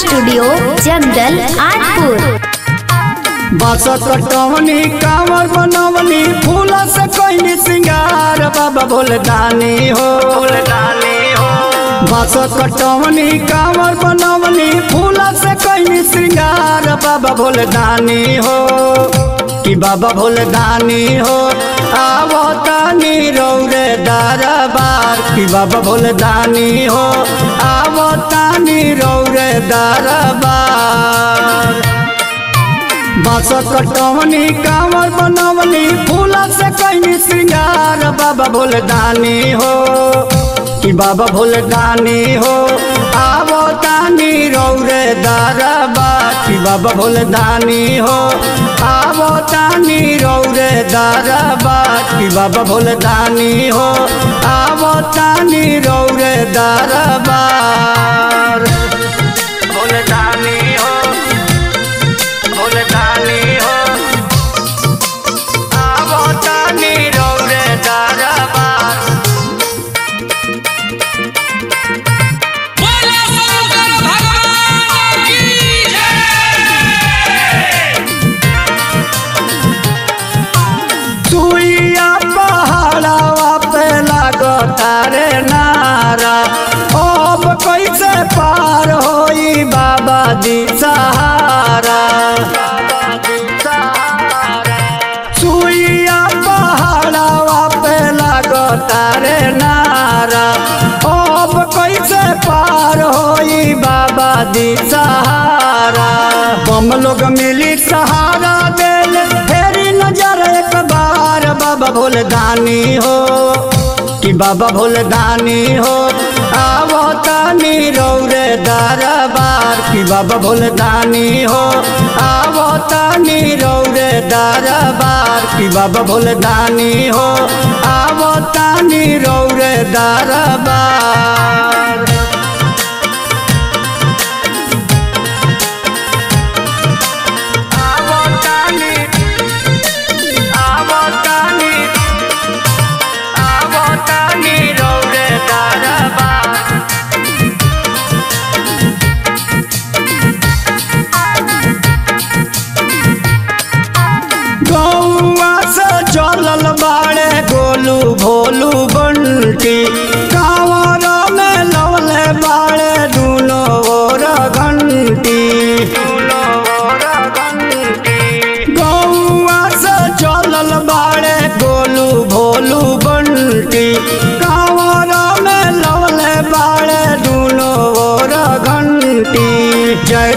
Studio, जंगल आठपुर बस कटवनी कांवर बनवनी फूल से कोई सिंगार, बाबा भोले दानी हो भोलेदानी हो। बस कटवनी कांवर बनवनी फूल से कोई सिंगार, बाबा भोले दानी हो। कि बाबा भोले दानी हो। बाबा भोले दानी हो आवो तानी रौरे दरबार। बास कटवनी कांवर बनवनी फूल से कहीं श्रृंगार बाबा भोले दानी हो। कि बाबा भोले दानी हो आवो दानी रौरे दरबार। कि बाबा भोले दानी हो आवो दानी रौरे दरबार। कि बाबा भोले दानी हो आवो दानी रौरे दरबार बम लोग मिली सहारा दिल। फेरी नज़र एक बार बाबा भोले दानी हो। कि बाबा भोले दानी हो। आवो तानी रौरे दरबार। कि बाबा भोले दानी हो। आवो तानी रौरे दरबार। कि बाबा भोले दानी हो।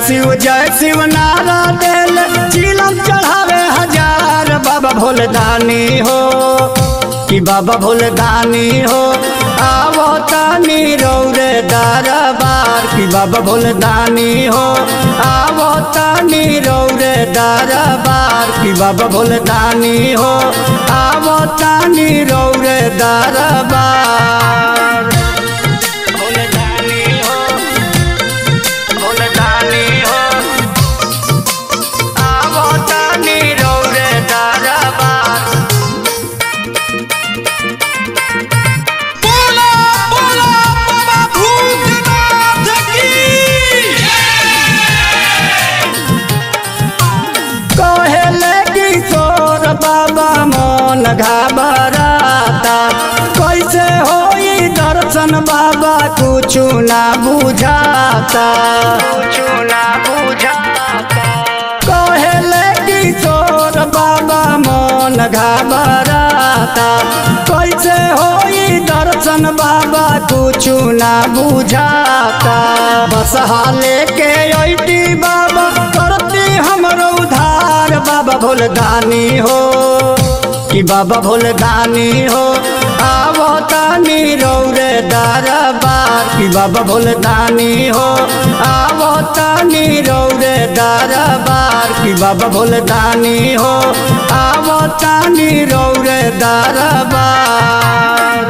शिव जय शिव नारा देल चिलम चढ़ावे हज़ार। बाबा भोले दानी हो, कि बाबा भोले दानी हो, आवो तानी रौरे दरबार। कि बाबा भोले दानी हो, आवो तानी रौरे दरबार। कि बाबा भोले दानी हो, आवो तानी रौरे दरबार। घबराता। कैसे होई दर्शन बाबा, कुछ ना बुझाता। कुछ बुझाता कहेले बाबा मन घबराता। कैसे होई दर्शन बाबा, कुछ ना बुझाता। बस हाले के ऐटी बाबा, करती हमरो उधार। बाबा भोले दानी हो। कि बाबा भोले दानी हो आवो तानी रौरे दरबार। कि बाबा भोले दानी हो आवो तानी रौरे दरबार। कि बाबा भोले दानी हो आवो तानी रौरे दरबार।